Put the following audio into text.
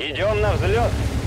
Идем на взлет.